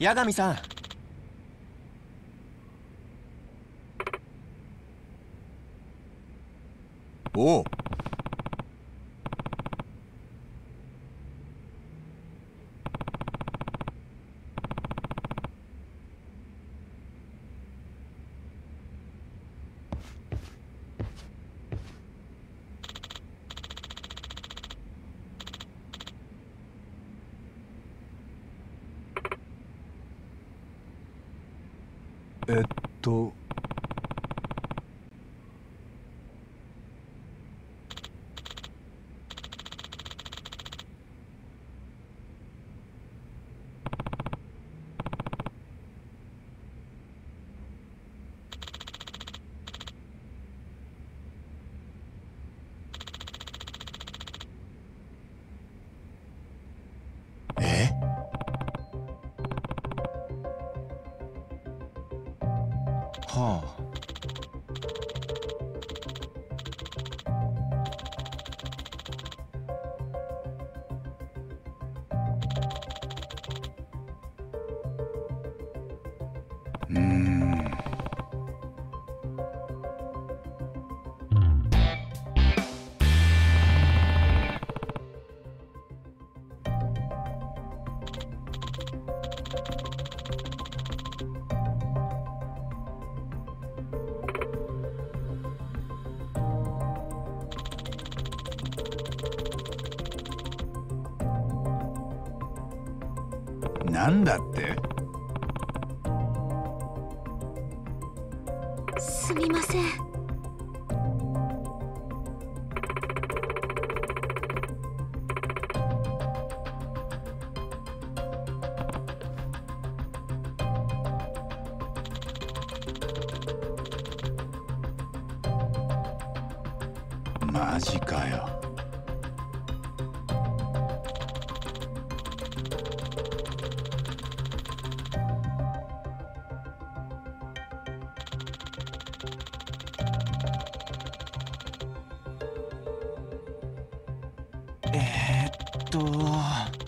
八神さん。おう。えっとなんだって？と。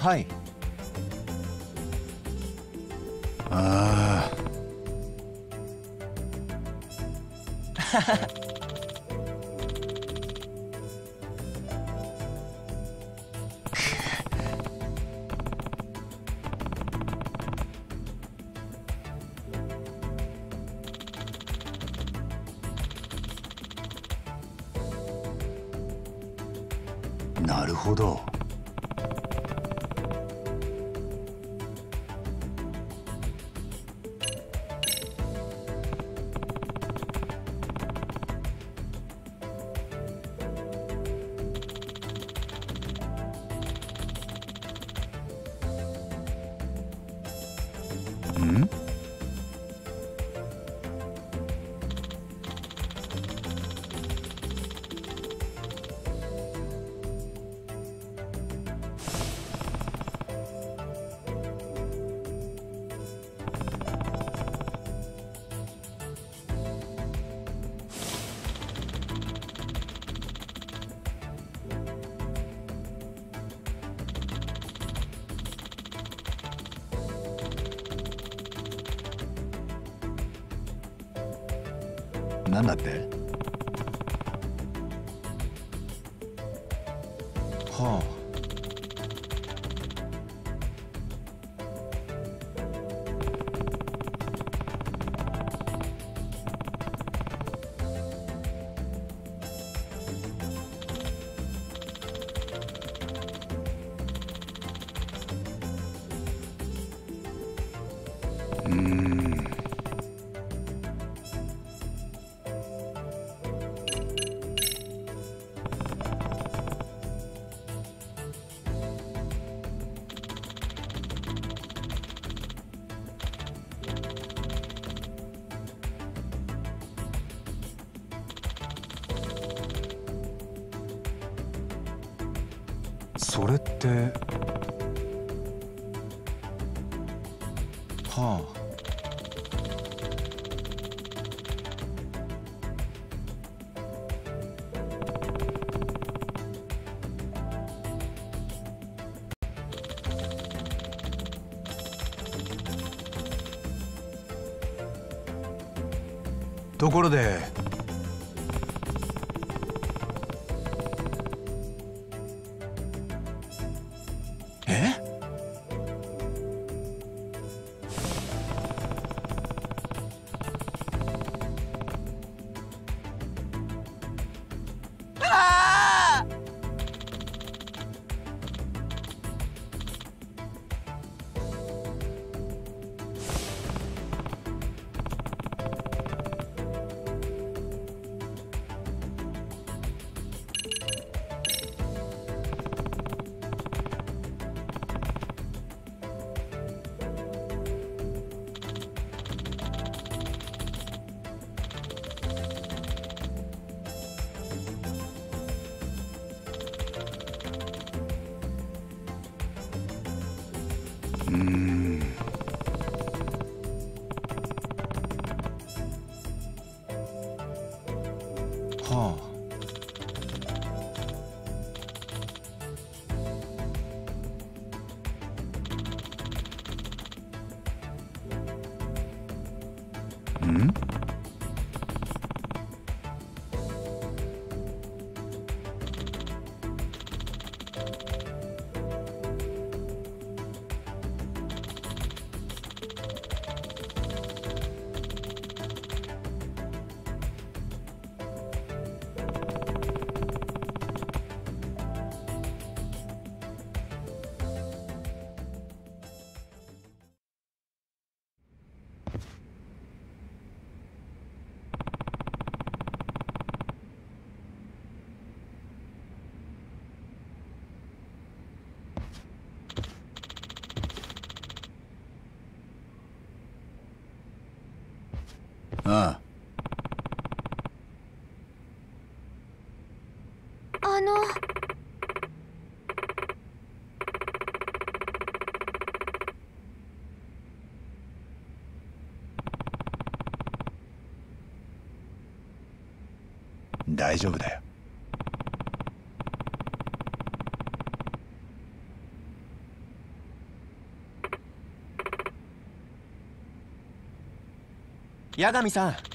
はいああ なるほど。ところであああの。大丈夫だよ。八神さん。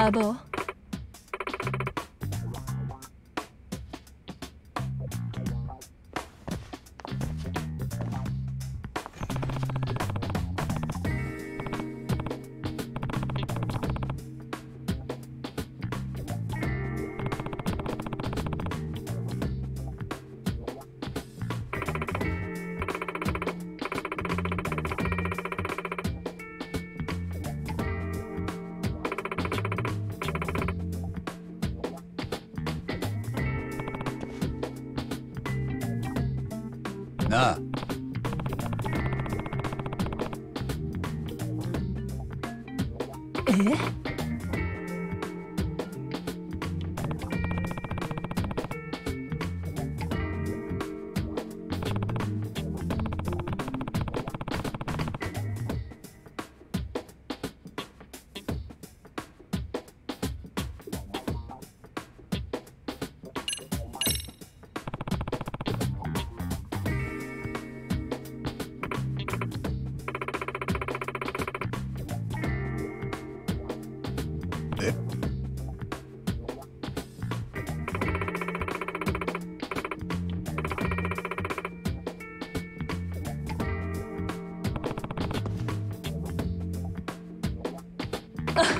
ターボー。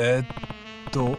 えっと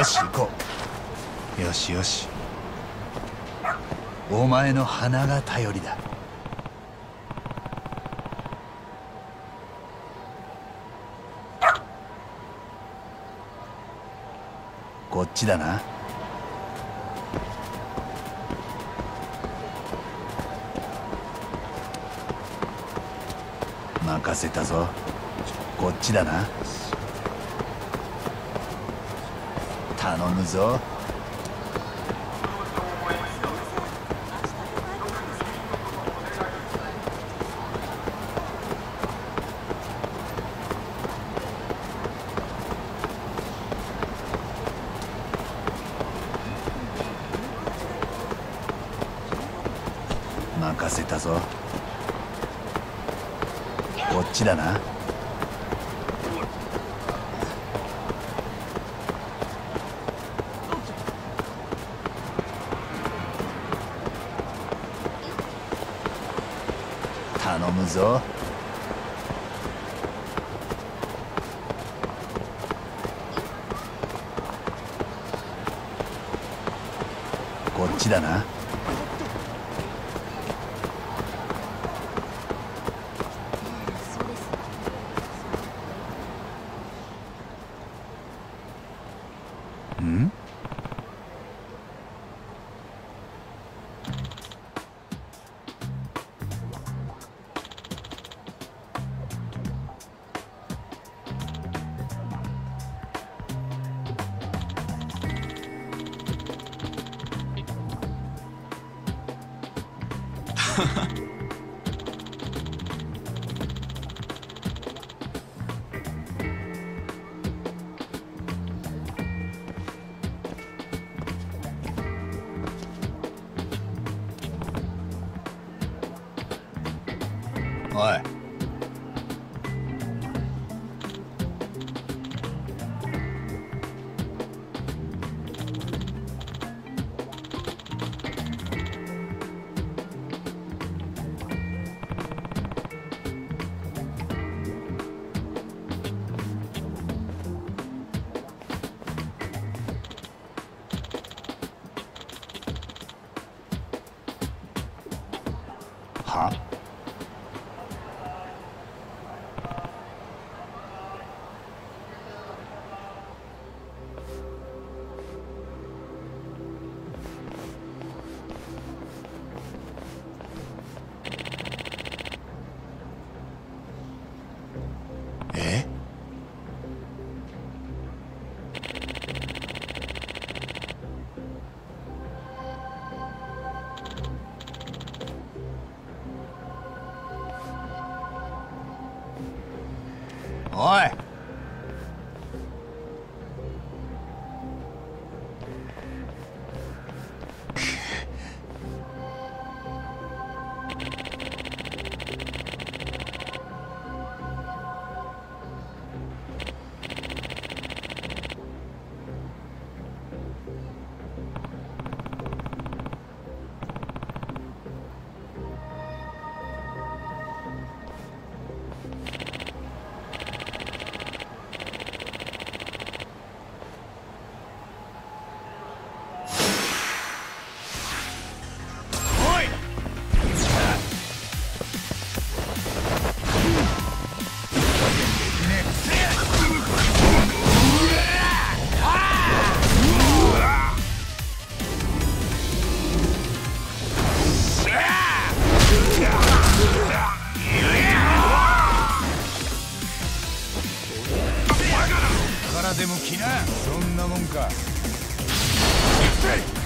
よし行こう。よしよし。お前の鼻が頼りだ。こっちだな。任せたぞ。こっちだな。頼むぞ。任せたぞ。こっちだな頼むぞこっちだな Ready.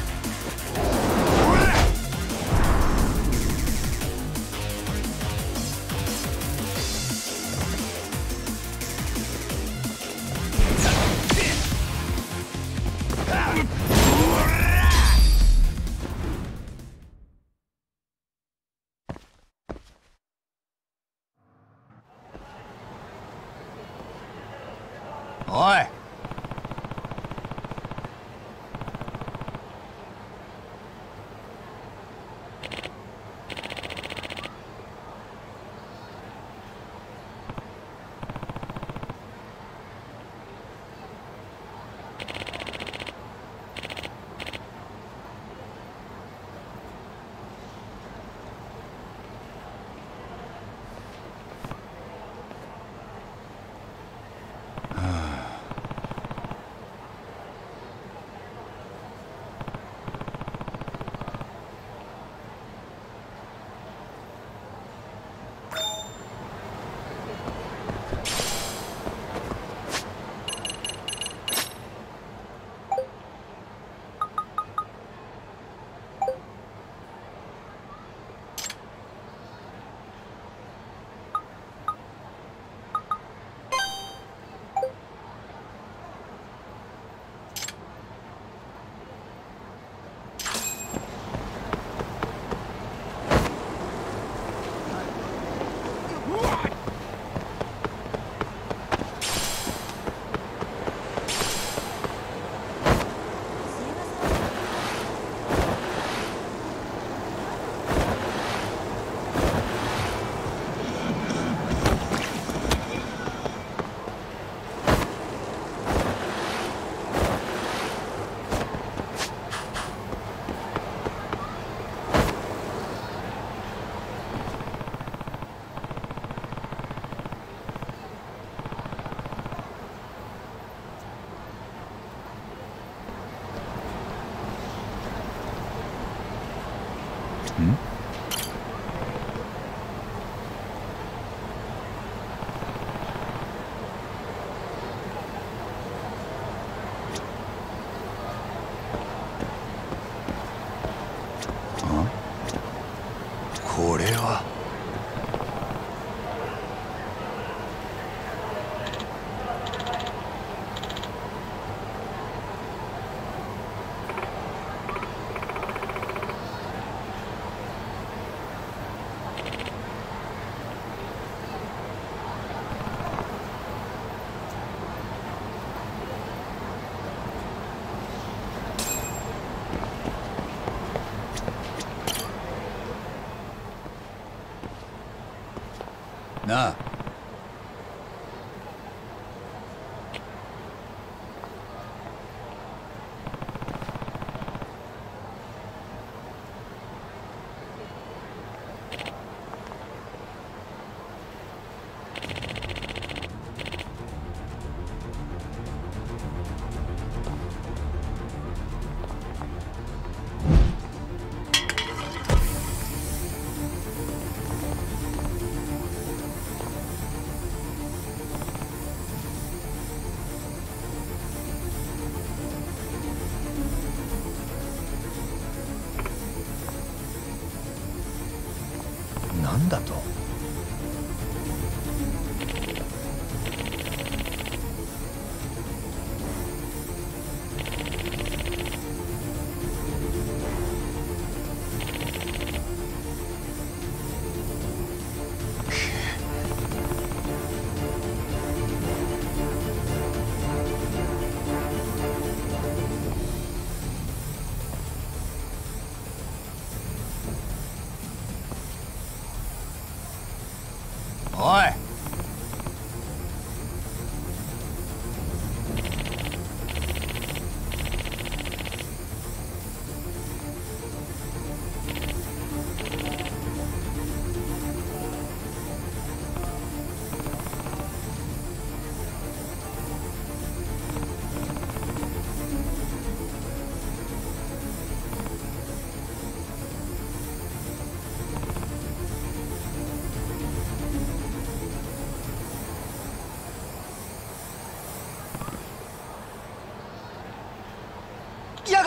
な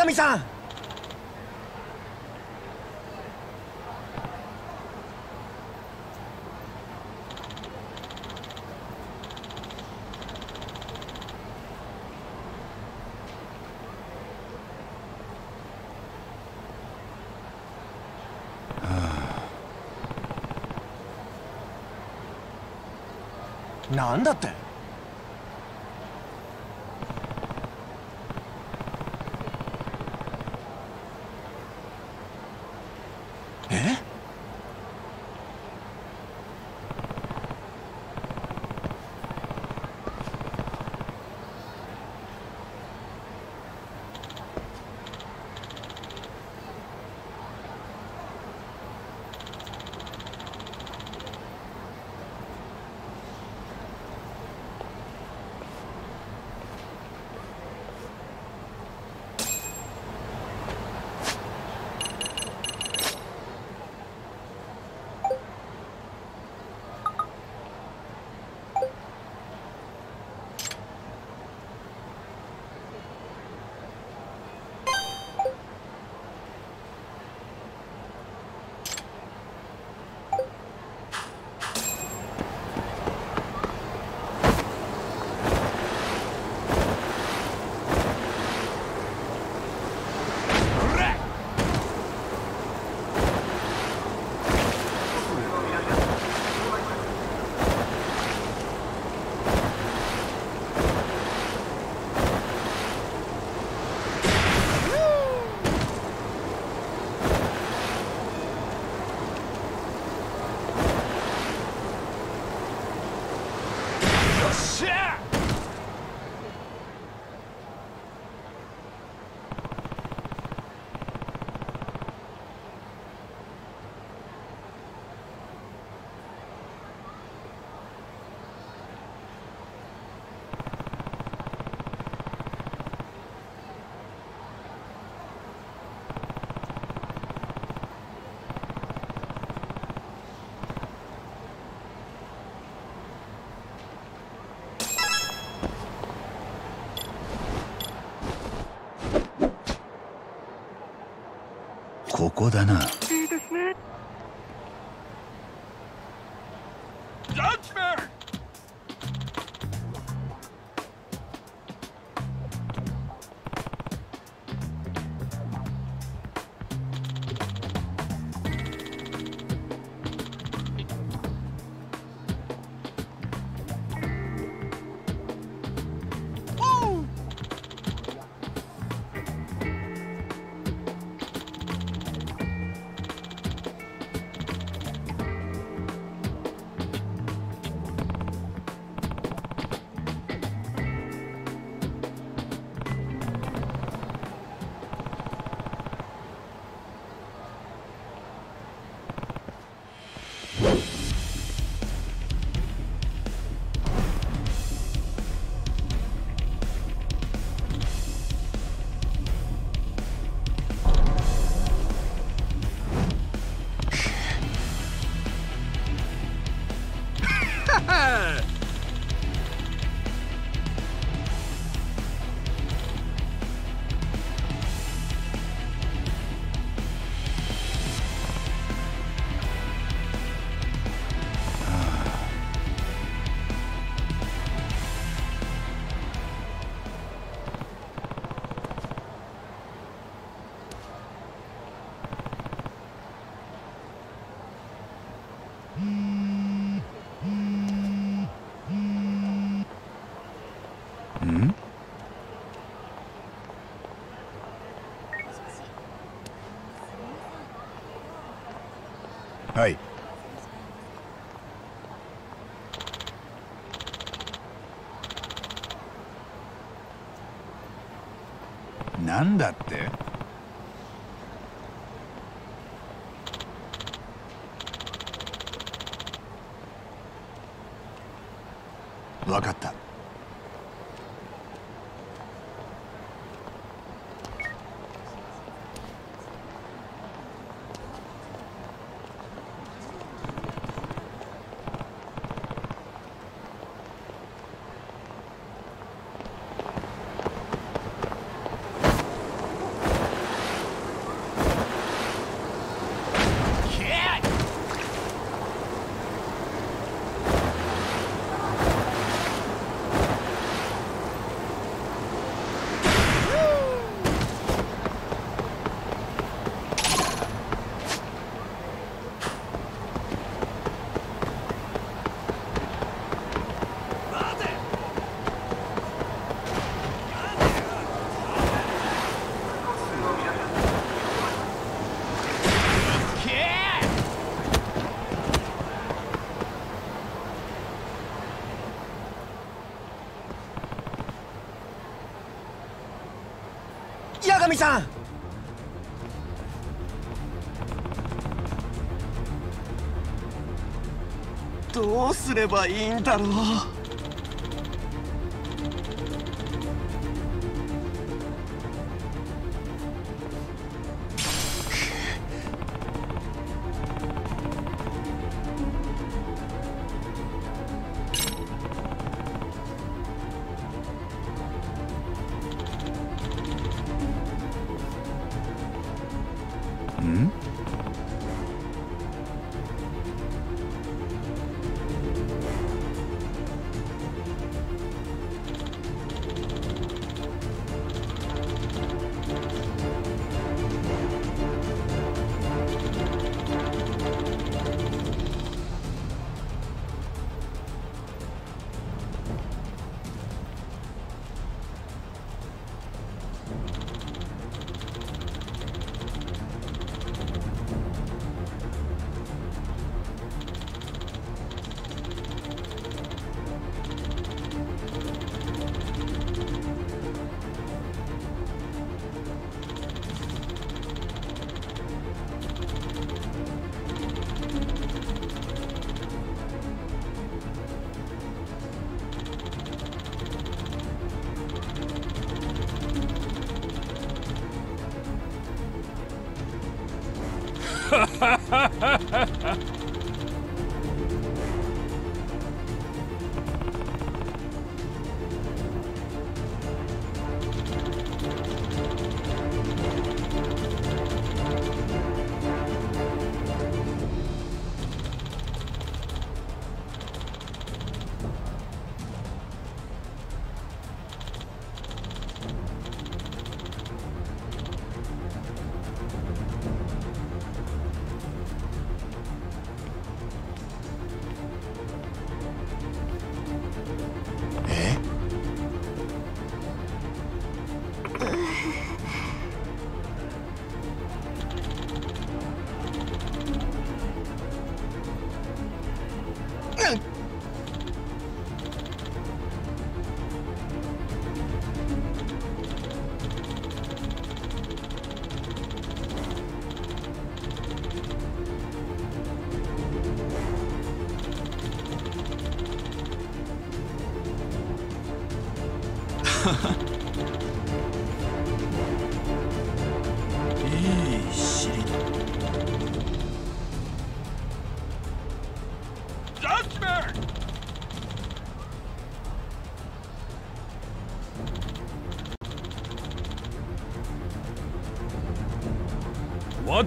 神さん。なんだって？ここだな。うんなんだってわかった八神さん。どうすればいいんだろう。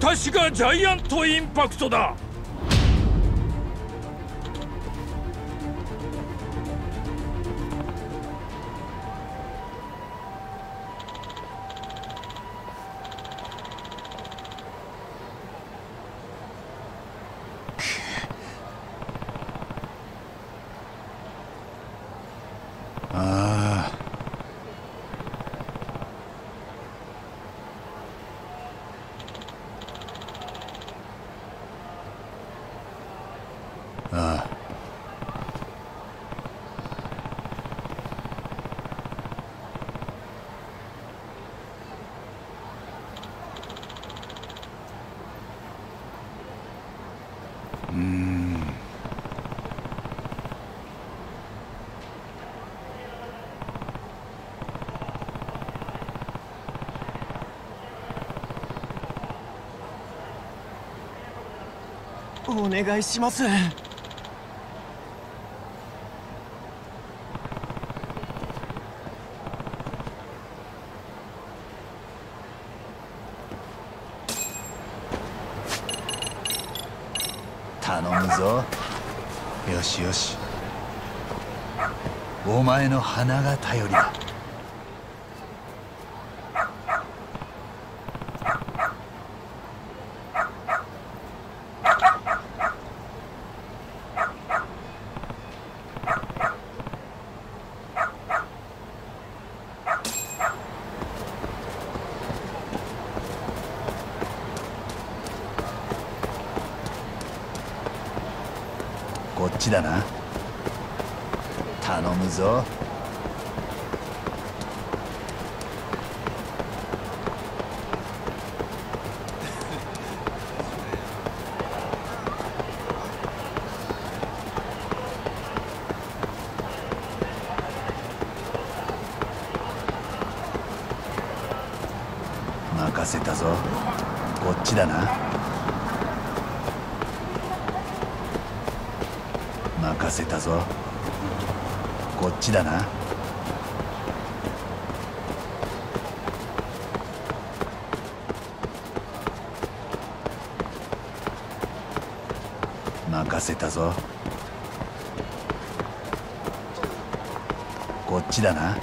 私がジャイアントインパクトだ。お願いします。頼むぞ。よしよし。お前の鼻が頼りだ。だな。頼むぞ任せたぞこっちだな任せたぞこっちだな。任せたぞ。こっちだな。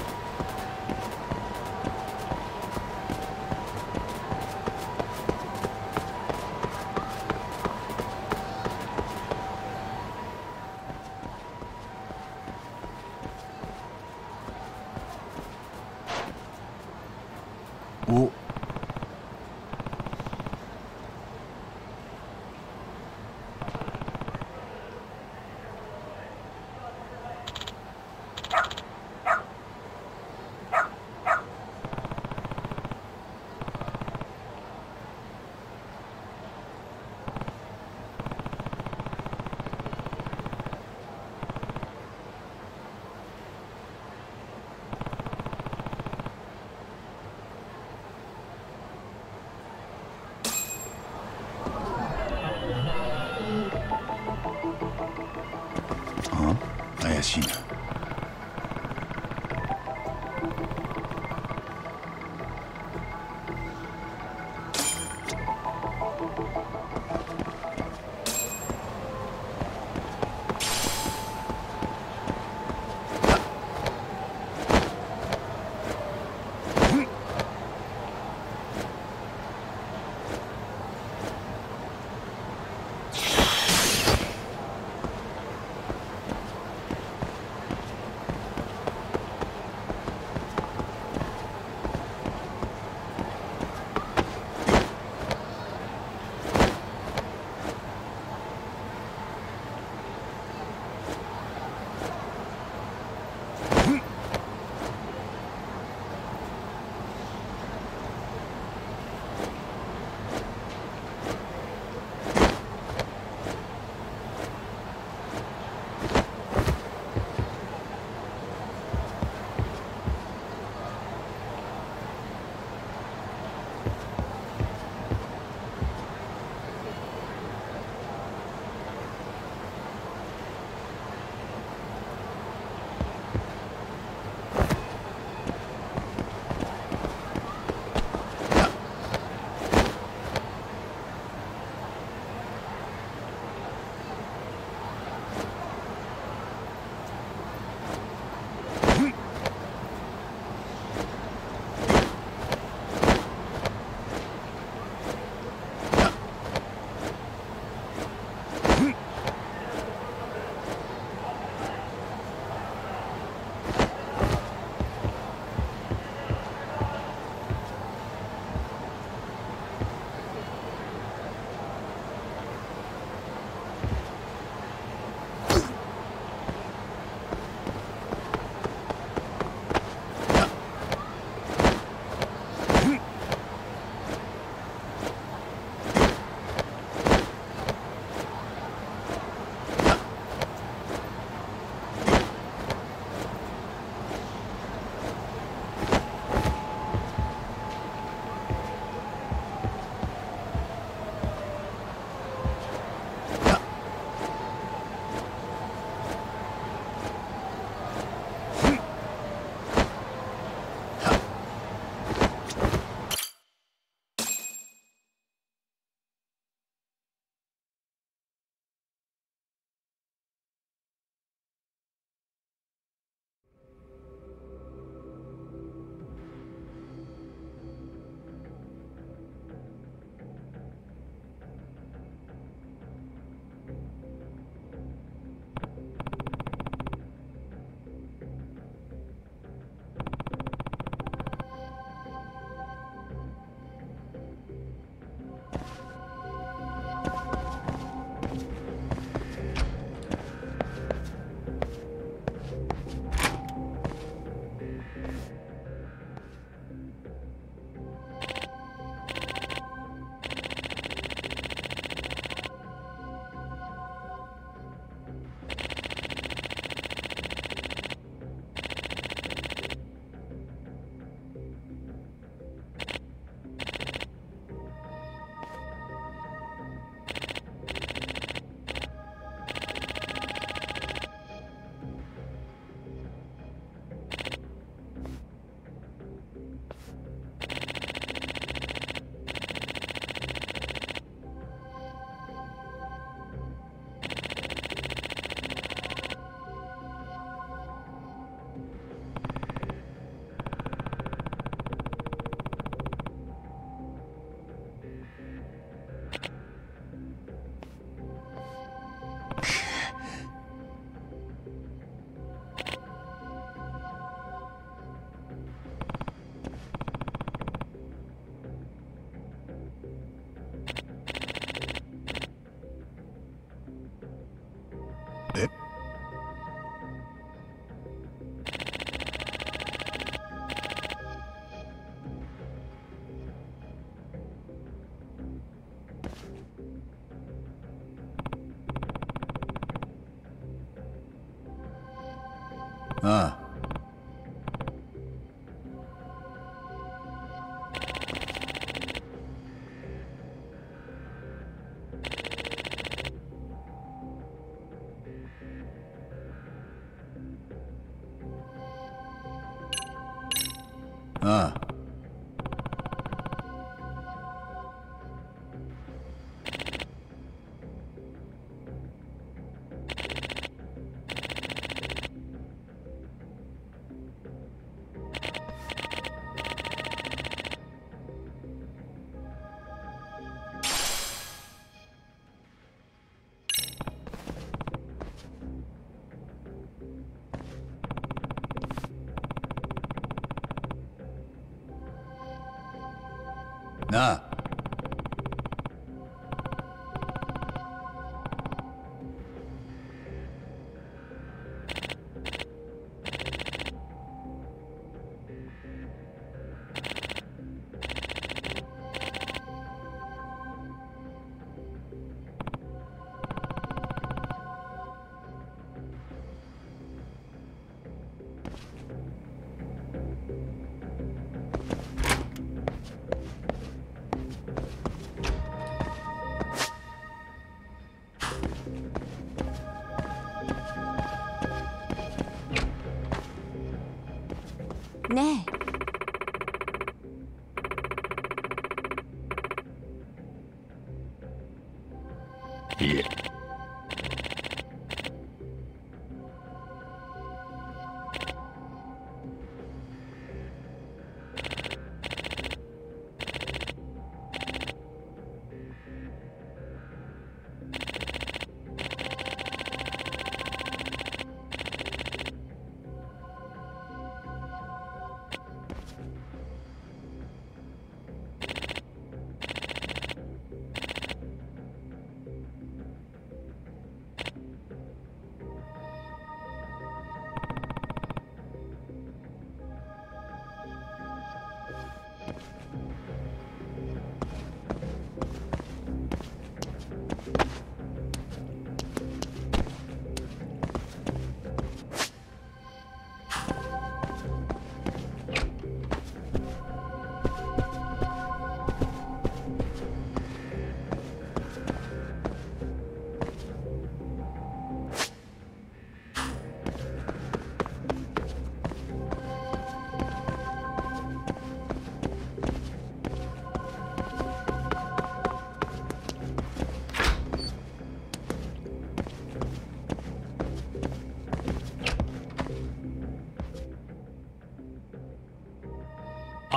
な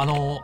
あの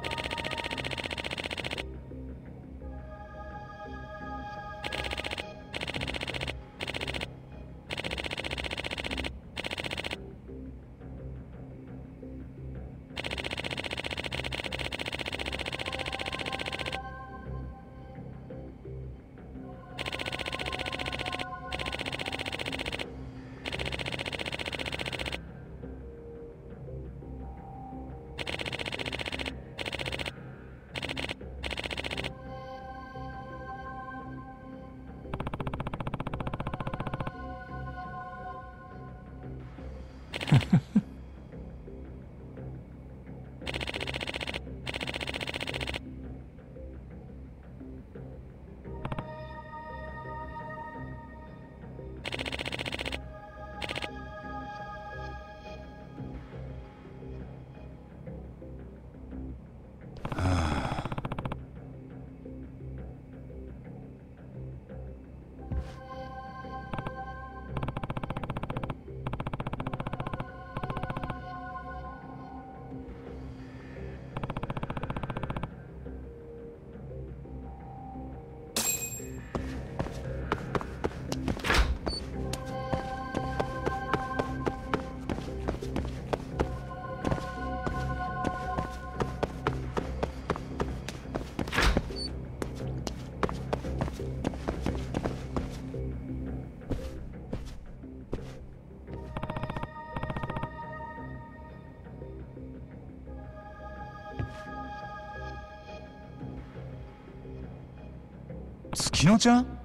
きのちゃん？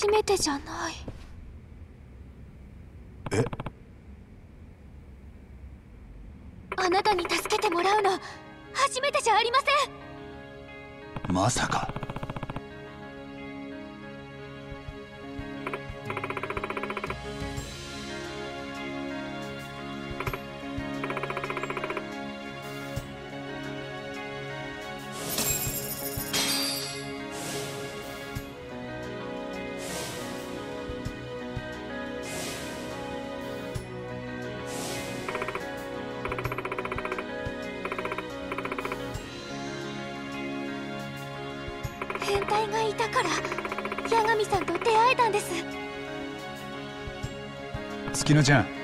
初めてじゃない。え？あなたに助けてもらうの初めてじゃありません。まさかと出会えたんです。月乃ちゃん。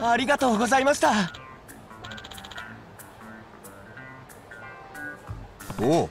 ありがとうございました。おお